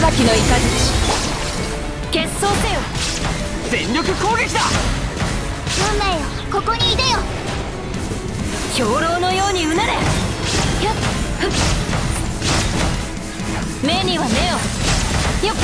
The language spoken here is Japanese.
裁きの雷決闘せよ全力攻撃だ！運命よ。ここにいでよ。兵糧のようにうなれ！よっ。目には目を。よっ。